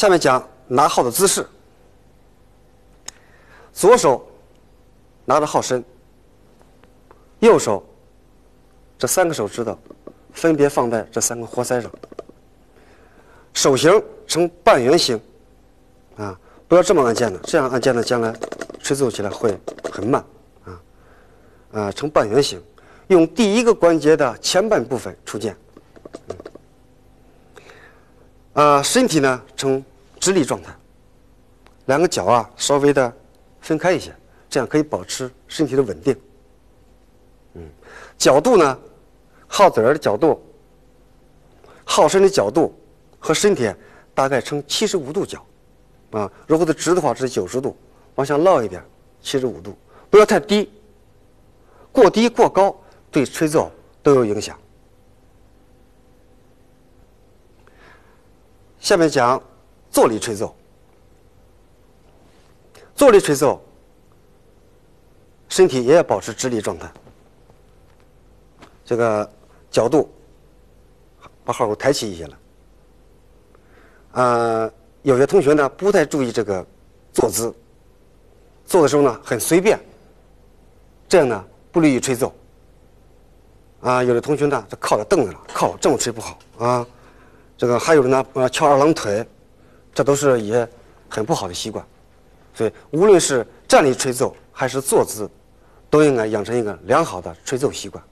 下面讲拿号的姿势。左手拿着号身，右手这三个手指头分别放在这三个活塞上，手型呈半圆形，啊，不要这么按键的，这样按键呢，将来吹奏起来会很慢，啊，啊，呈半圆形，用第一个关节的前半部分出键，啊，身体呢呈直立状态，两个脚啊稍微的分开一些，这样可以保持身体的稳定。嗯，角度呢，耗子儿的角度，耗身的角度和身体大概呈七十五度角，啊，如果它直的话是九十度，往下落一点，七十五度，不要太低，过低过高对吹奏都有影响。下面讲坐立吹奏。坐立吹奏，身体也要保持直立状态。这个角度把号口抬起一些了。啊，有些同学呢不太注意这个坐姿，坐的时候呢很随便，这样呢不利于吹奏。啊，有的同学呢就靠着凳子了，靠这么吹不好啊。这个还有的呢，呃，翘二郎腿，这都是一些很不好的习惯。所以，无论是站立吹奏还是坐姿，都应该养成一个良好的吹奏习惯。